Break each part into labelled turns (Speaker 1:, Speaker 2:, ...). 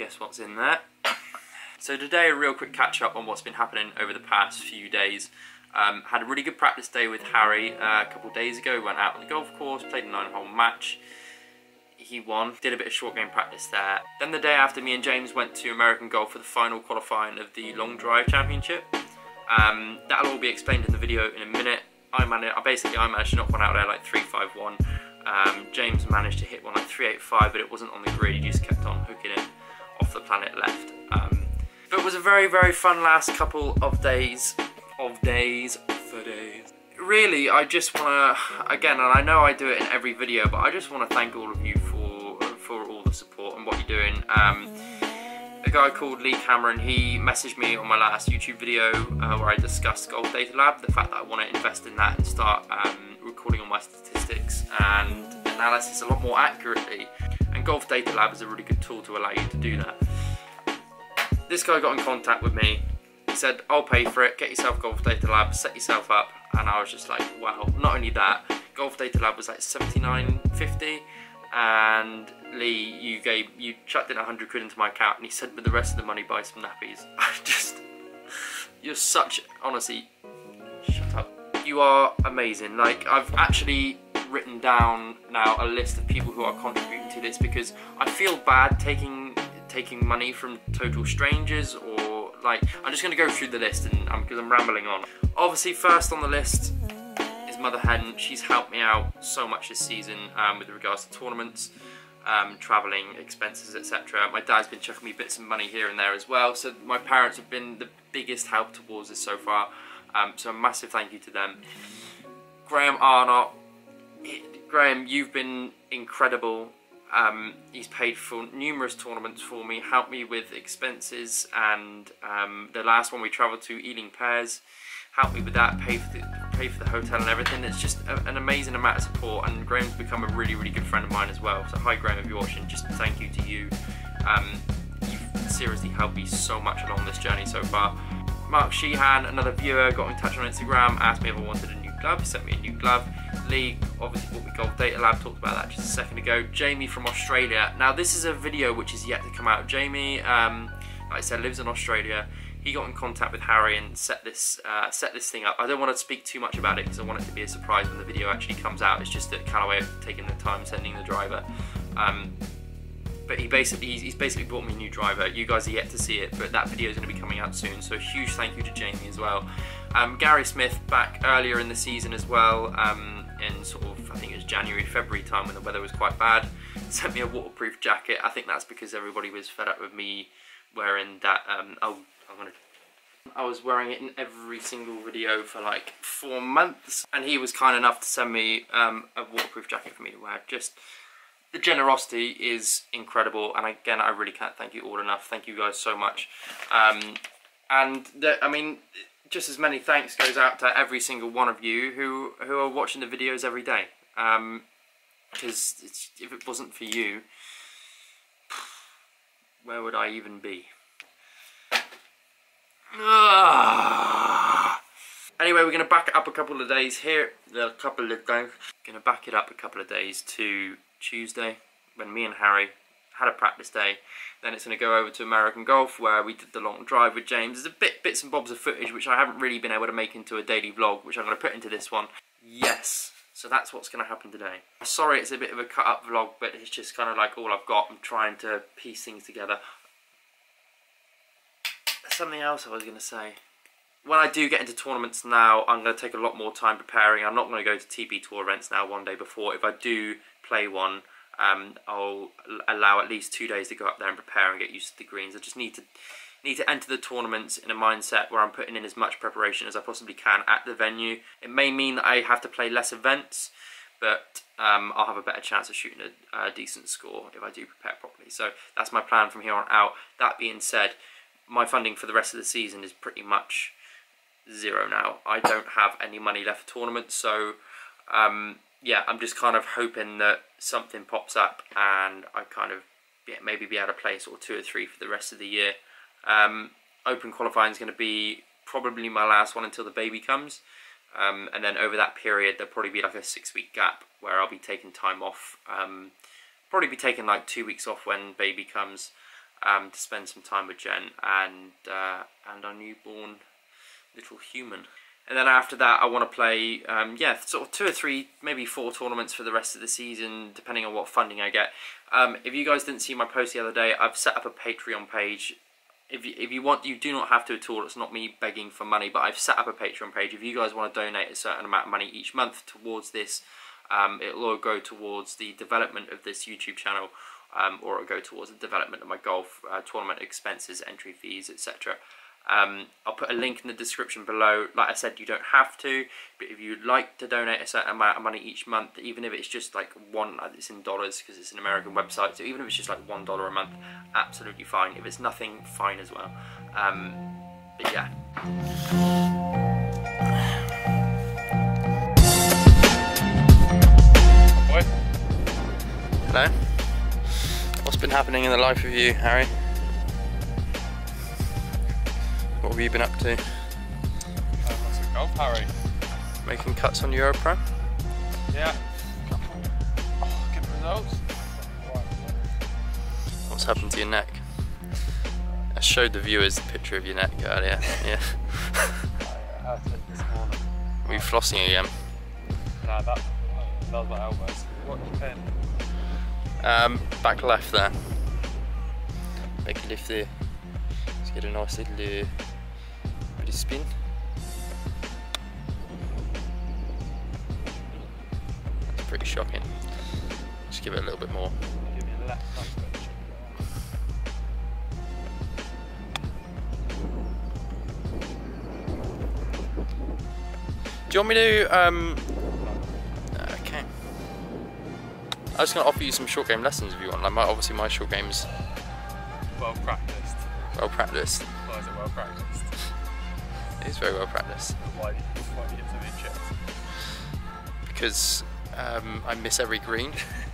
Speaker 1: guess what's in there. So today, a real quick catch up on what's been happening over the past few days. Um, had a really good practice day with Harry uh, a couple days ago. Went out on the golf course, played a nine-hole match. He won. Did a bit of short game practice there. Then the day after, me and James went to American Golf for the final qualifying of the Long Drive Championship. Um, that'll all be explained in the video in a minute. I managed, basically, I managed to knock one out there like 351. Um, James managed to hit one like 385, but it wasn't on the grid. He just kept on hooking it the planet left. Um, but it was a very, very fun last couple of days of days for days. Really, I just want to, again, and I know I do it in every video, but I just want to thank all of you for for all the support and what you're doing. Um, a guy called Lee Cameron, he messaged me on my last YouTube video uh, where I discussed Golf Data Lab, the fact that I want to invest in that and start um, recording all my statistics and analysis a lot more accurately. And Golf Data Lab is a really good tool to allow you to do that. This guy got in contact with me he said, I'll pay for it, get yourself Golf Data Lab, set yourself up. And I was just like, wow, not only that, Golf Data Lab was like 79.50 and Lee, you gave, you chucked in 100 quid into my account and he said with the rest of the money buy some nappies. I just, you're such, honestly, shut up. You are amazing. Like, I've actually written down now a list of people who are contributing to this because I feel bad taking taking money from total strangers or like, I'm just going to go through the list and because I'm, I'm rambling on. Obviously, first on the list is Mother Hen. She's helped me out so much this season um, with regards to tournaments, um, travelling, expenses, etc. My dad's been chucking me bits of money here and there as well. So my parents have been the biggest help towards this so far. Um, so a massive thank you to them. Graham Arnott. Graham, you've been incredible um, he's paid for numerous tournaments for me, helped me with expenses, and um, the last one we travelled to, Ealing Pears, helped me with that, pay for the pay for the hotel and everything. It's just a, an amazing amount of support, and Graham's become a really, really good friend of mine as well. So hi, Graham, if you're watching, just thank you to you. Um, you've seriously helped me so much along this journey so far. Mark Sheehan, another viewer, got in touch on Instagram, asked me if I wanted a new glove, sent me a new glove. Lee, obviously what we Golf Data Lab, talked about that just a second ago. Jamie from Australia. Now this is a video which is yet to come out. Jamie, um, like I said, lives in Australia. He got in contact with Harry and set this uh, set this thing up. I don't want to speak too much about it because I want it to be a surprise when the video actually comes out. It's just that Callaway taken the time sending the driver. Um, but he basically he's basically brought me a new driver. You guys are yet to see it, but that video is going to be coming out soon. So huge thank you to Jamie as well. Um, Gary Smith back earlier in the season as well. Um, in sort of I think it was January, February time when the weather was quite bad. Sent me a waterproof jacket. I think that's because everybody was fed up with me wearing that. Um, oh, I'm gonna. I was wearing it in every single video for like four months, and he was kind enough to send me um, a waterproof jacket for me to wear. Just the generosity is incredible, and again, I really can't thank you all enough. Thank you guys so much. Um, and the, I mean, just as many thanks goes out to every single one of you who who are watching the videos every day. Um, because if it wasn't for you, where would I even be? Ah. Anyway, we're going to back it up a couple of days here. A couple of days. Going to back it up a couple of days to Tuesday when me and Harry had a practice day. Then it's going to go over to American Golf where we did the long drive with James. There's a bit bits and bobs of footage which I haven't really been able to make into a daily vlog, which I'm going to put into this one. Yes, so that's what's going to happen today. Sorry it's a bit of a cut up vlog, but it's just kind of like all I've got. I'm trying to piece things together. Something else I was going to say. When I do get into tournaments now, I'm going to take a lot more time preparing. I'm not going to go to TP Tour events now one day before. If I do play one, um, I'll allow at least two days to go up there and prepare and get used to the greens. I just need to need to enter the tournaments in a mindset where I'm putting in as much preparation as I possibly can at the venue. It may mean that I have to play less events, but um, I'll have a better chance of shooting a, a, decent score if I do prepare properly. So that's my plan from here on out. That being said, my funding for the rest of the season is pretty much zero now. I don't have any money left for tournaments, so um, yeah, I'm just kind of hoping that something pops up and I kind of yeah, maybe be out of place or two or three for the rest of the year. Um, open qualifying is going to be probably my last one until the baby comes. Um, and then over that period, there'll probably be like a six week gap where I'll be taking time off. Um, probably be taking like two weeks off when baby comes. um, to spend some time with Jen and uh, and our newborn little human. And then after that, I want to play, um, yeah, sort of two or three, maybe four tournaments for the rest of the season, depending on what funding I get. Um, if you guys didn't see my post the other day, I've set up a Patreon page. If you, if you want, you do not have to at all. It's not me begging for money, but I've set up a Patreon page. If you guys want to donate a certain amount of money each month towards this, um, it'll all go towards the development of this YouTube channel, um, or it'll go towards the development of my golf uh, tournament expenses, entry fees, etc. Um, I'll put a link in the description below. Like I said, you don't have to, but if you'd like to donate a certain amount of money each month, even if it's just like one, it's in dollars because it's an American website, so even if it's just like one dollar a month, absolutely fine. If it's nothing, fine as well. Um, but yeah. Hello. What's been happening in the life of you, Harry? What have you been up to?
Speaker 2: Uh, golf, Harry.
Speaker 1: Making cuts on Europro?
Speaker 2: Yeah. Oh, good results.
Speaker 1: What's happened to your neck? I showed the viewers the picture of your neck earlier. Yeah.
Speaker 2: I hurt it this morning.
Speaker 1: Were you flossing again?
Speaker 2: Nah, that, that was my elbows. What pin?
Speaker 1: Um, back left there. Back left there. Let's get a nice little uh, bit of spin. That's pretty shocking. Just give it a little bit more.
Speaker 2: Give me a left front switch.
Speaker 1: Do you want me to? Um, okay. I was going to offer you some short game lessons if you want. Like my, obviously my short game's
Speaker 2: Well practiced.
Speaker 1: well practiced.
Speaker 2: Why is it well practiced?
Speaker 1: Very well practiced
Speaker 2: Why, why do you get so many chips?
Speaker 1: because um, I miss every green.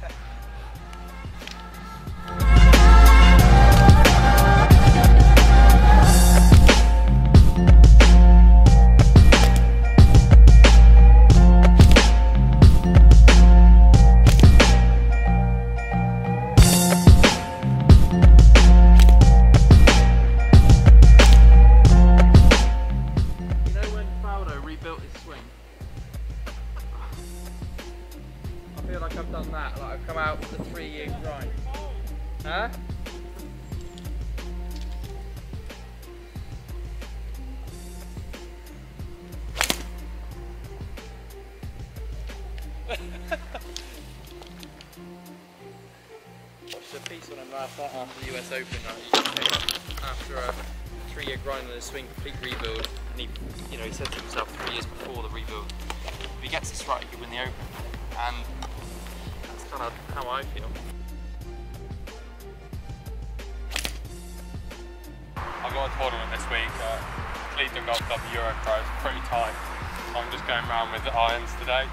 Speaker 1: Watched a piece on him last night after the US Open. uh, he came up after a three-year grind on his swing, complete rebuild, and he, you know, he said to himself three years before the rebuild, if he gets this right, he can win the Open, and that's kind of how I feel.
Speaker 2: I've got a tournament this week at Cleveland Golf Club Euro Pro. It's pretty tight. So I'm just going around with the irons today.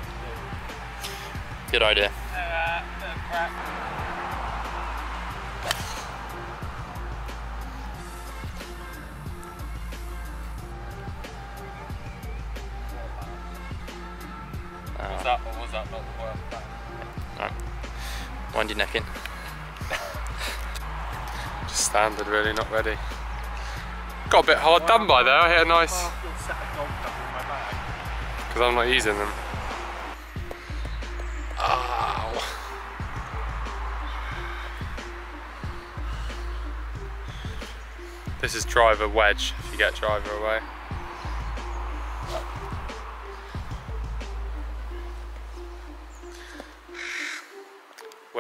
Speaker 1: Good idea.
Speaker 2: Uh, Was that or was that not the worst plan?
Speaker 1: right. Wind your neck in.
Speaker 2: Just standard really, not ready. Got a bit hard done by there, I hit a nice... Because I'm not using them. Ow. This is driver wedge, if you get driver away.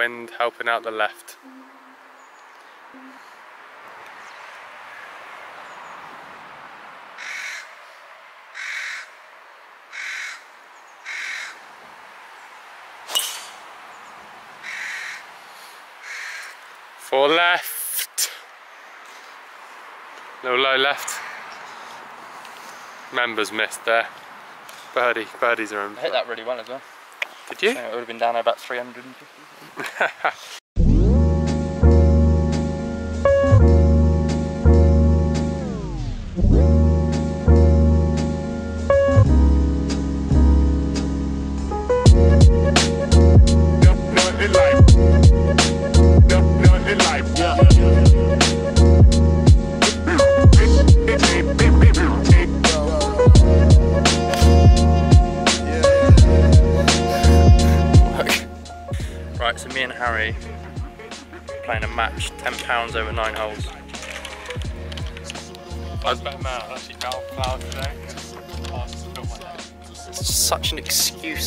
Speaker 2: Wind helping out the left. For left. Little low left. Members missed there. Birdie, birdies are in.
Speaker 1: I hit that really well as well.
Speaker 2: Did you?
Speaker 1: it would have been down about 350.
Speaker 3: Nothing like, yeah.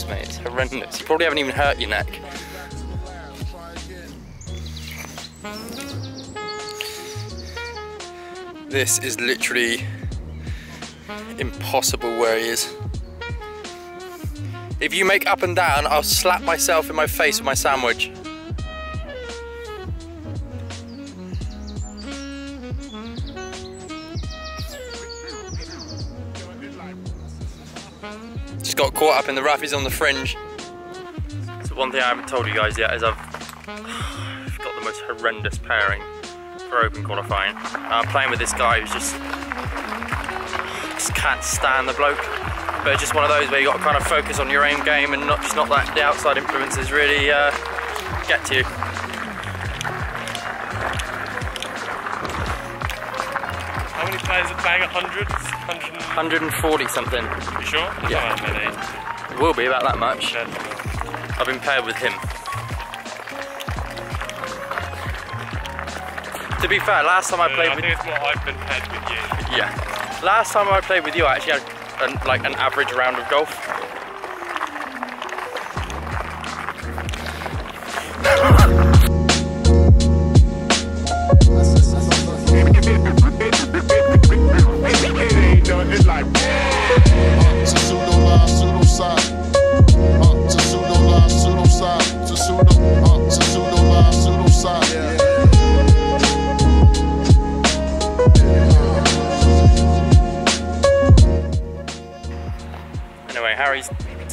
Speaker 1: Mate. It's horrendous. You probably haven't even hurt your neck. This is literally impossible where he is. If you make up and down, I'll slap myself in my face with my sandwich. Got caught up in the he's on the fringe. So one thing I haven't told you guys yet is I've got the most horrendous pairing for open qualifying. I'm playing with this guy who's just just can't stand the bloke. But it's just one of those where you got to kind of focus on your aim game and not just not let the outside influences really uh, get to you.
Speaker 2: Players are playing? 100? 100
Speaker 1: 140 something.
Speaker 2: You sure?
Speaker 1: Yeah. It will be about that much.
Speaker 2: Yeah.
Speaker 1: I've been paired with him. To be fair, last time I
Speaker 2: I
Speaker 1: played with
Speaker 2: think it's more I've been paired with you.
Speaker 1: Yeah. Last time I played with you, I actually had an, like an average round of golf.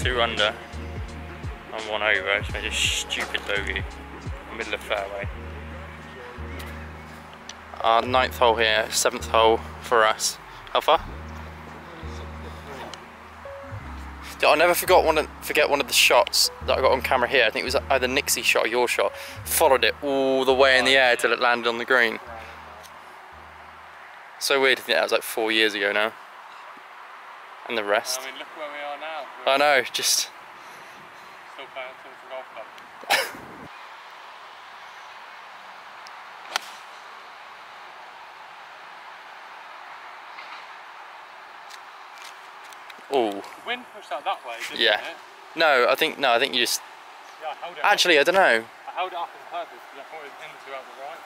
Speaker 1: Two under. I'm one over. Just made a stupid bogey, middle of fairway. Our ninth hole here, seventh hole for us. How far? Yeah, I'll never forgot one of, forget one of the shots that I got on camera here. I think it was either Nixie's shot or your shot. Followed it all the way in the air till it landed on the green. So weird to think that was like four years ago now. And the rest.
Speaker 2: I mean,
Speaker 1: I know, just
Speaker 2: still playing Tilton Golf Club.
Speaker 1: oh
Speaker 2: The wind pushed out that way, didn't
Speaker 1: Yeah.
Speaker 2: it?
Speaker 1: no. I think no. I think you just
Speaker 2: Yeah, I held it
Speaker 1: actually I don't know.
Speaker 2: up. I held it up on purpose because I thought it was into out the right.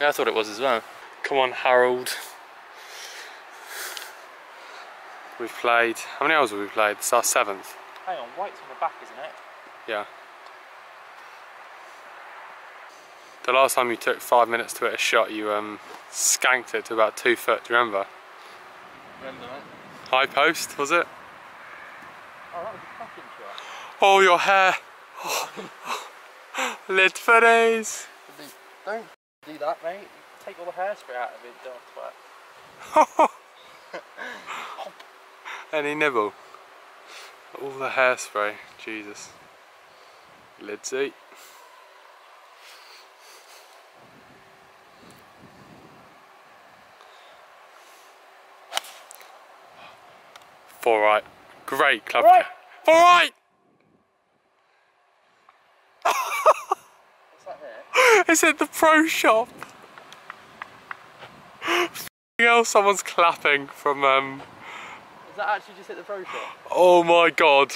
Speaker 1: Yeah, I thought it was as well.
Speaker 2: Come on, Harold. We've played. How many hours have we played? It's our seventh.
Speaker 1: Hang on, white's on the back, isn't it?
Speaker 2: Yeah. The last time you took five minutes to hit a shot, you um, skanked it to about two foot. Do you remember?
Speaker 1: Remember that?
Speaker 2: High post, was it?
Speaker 1: Oh, that was a cracking shot.
Speaker 2: Oh, your hair. Lid for days.
Speaker 1: Don't do that, mate. Take all the hairspray out of it, don't twat.
Speaker 2: Any nibble? All the hairspray. Jesus. Lidsey. Four right. Great club.
Speaker 1: Right.
Speaker 2: Four right!
Speaker 1: What's that here?
Speaker 2: It's at the pro shop. hell, someone's clapping from um
Speaker 1: that actually just hit the pro shop?
Speaker 2: Oh my god.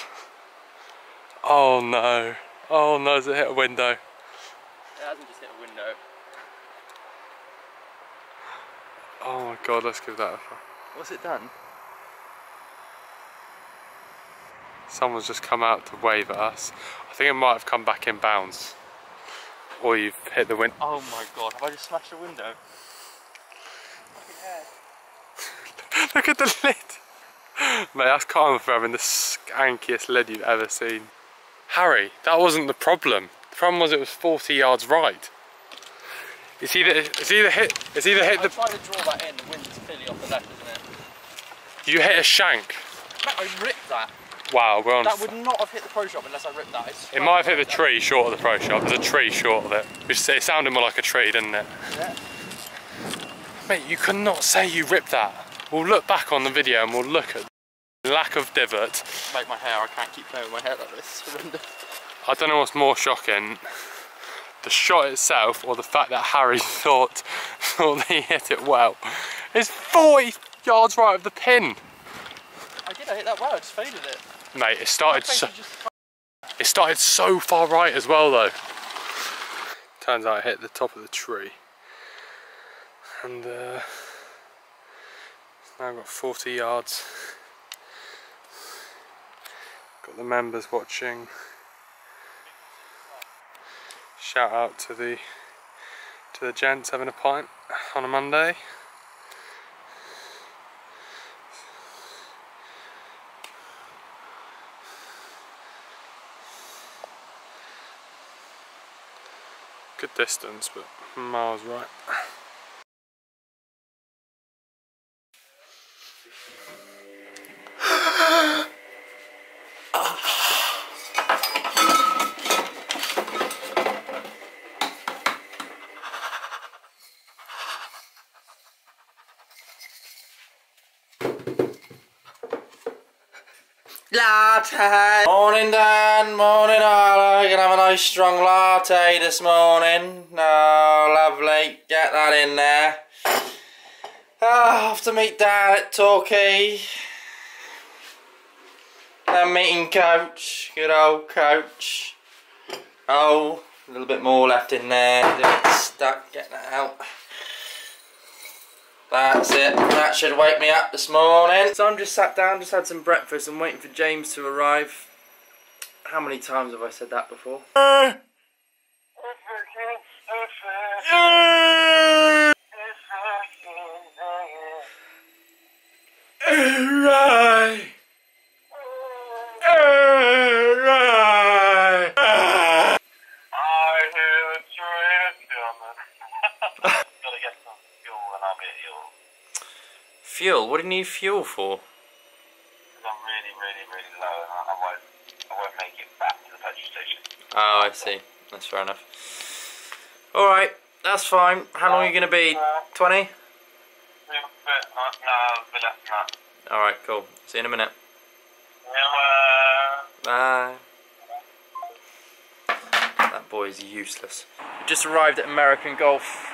Speaker 2: Oh no. Oh no, has it hit a window?
Speaker 1: It hasn't just hit a window.
Speaker 2: Oh my god, let's give that a try.
Speaker 1: What's it done?
Speaker 2: Someone's just come out to wave at us. I think it might have come back in bounds. Or you've hit the window.
Speaker 1: Oh my god, have I just smashed a window?
Speaker 2: Look at the lid. Mate, that's karma for having the skankiest lid you've ever seen. Harry, that wasn't the problem. The problem was it was 40 yards right. It's either, it's either hit, it's either hit
Speaker 1: I
Speaker 2: the,
Speaker 1: tried to draw that in, the wind is clearly off the left, isn't it?
Speaker 2: you hit a shank.
Speaker 1: Mate, I ripped that.
Speaker 2: Wow, we're on.
Speaker 1: That would not have hit the pro shop unless I ripped that. I
Speaker 2: It might have hit the tree short of the pro shop. There's a tree short of it. Which it sounded more like a tree, didn't it?
Speaker 1: Yeah.
Speaker 2: Mate, you cannot say you ripped that. We'll look back on the video and we'll look at lack of divot.
Speaker 1: Make my hair, I can't keep playing with my hair like this.
Speaker 2: I don't know what's more shocking, the shot itself or the fact that Harry thought, thought he hit it well. It's 40 yards right of the pin.
Speaker 1: I did, I hit that well, I just faded it.
Speaker 2: Mate, it started so, it started so far right as well though. Turns out I hit the top of the tree. And uh, now I've got 40 yards. Got the members watching. Shout out to the to the gents having a pint on a Monday. Good distance, but miles right.
Speaker 3: Latte! Morning Dan, morning. We're gonna have a nice strong latte this morning. Oh, lovely. Get that in there. Oh, off to meet Dan at Torquay. Then meeting Coach. Good old Coach. Oh, a little bit more left in there. Bit stuck. Get that out. That's it. That should wake me up this morning.
Speaker 1: So I'm just sat down, just had some breakfast and waiting for James to arrive. How many times have I said that before? Uh, right. Right.
Speaker 4: I hear a train coming. Gotta get some fuel and I'll get yours.
Speaker 1: Fuel? What do you need fuel for?
Speaker 4: Because I'm really, really, really low and I, I won't, I won't make it back to the petrol station.
Speaker 1: Oh, I see. That's fair enough. Alright, that's fine. How long are you going to be? 20?
Speaker 4: Uh, no, a bit less than that.
Speaker 1: Alright, cool. See you in a minute. Bye. That boy is useless. Just arrived at American Golf.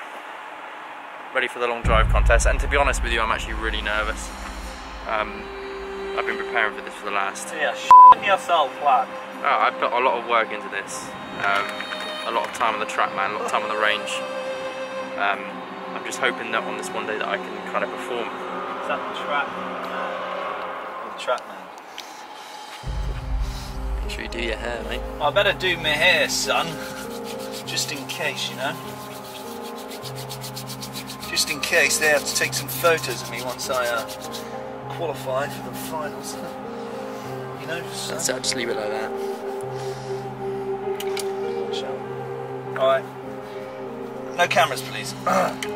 Speaker 1: Ready for the long drive contest. And to be honest with you, I'm actually really nervous. Um, I've been preparing for this for the last
Speaker 4: yeah, yourself, lad.
Speaker 1: Oh, I put a lot of work into this. Um, a lot of time on the TrackMan. A lot of time on the range. Um, I'm just hoping that on this one day that I can kind of perform.
Speaker 4: Is that the track? Uh, the TrackMan.
Speaker 1: Make sure you do your hair, mate.
Speaker 4: I better do my hair, son. Just in case, you know. Just in case they have to take some photos of me once I uh, qualify for the finals. You know.
Speaker 1: So I'll just leave it like that.
Speaker 4: Alright. No cameras, please.